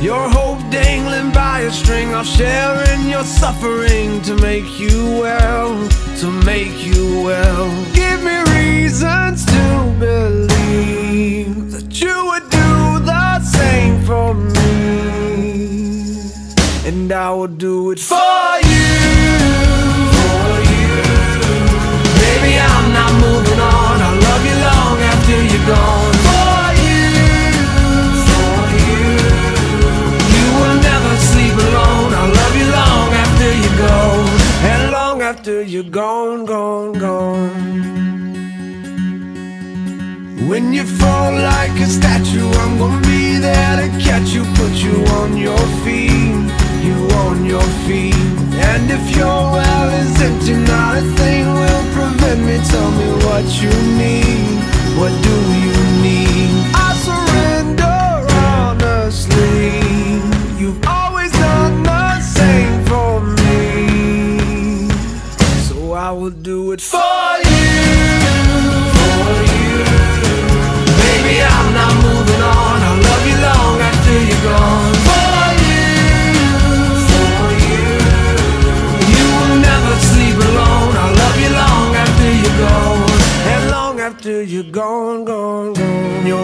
Your hope dangling by a string I'll share in your suffering to make you well To make you well. Give me reasons to believe That you would do the same for me. And I will do it for you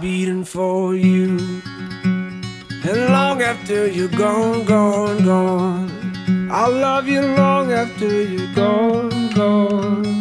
beating for you. And long after you're gone, gone, gone. I'll love you long after you're gone, gone.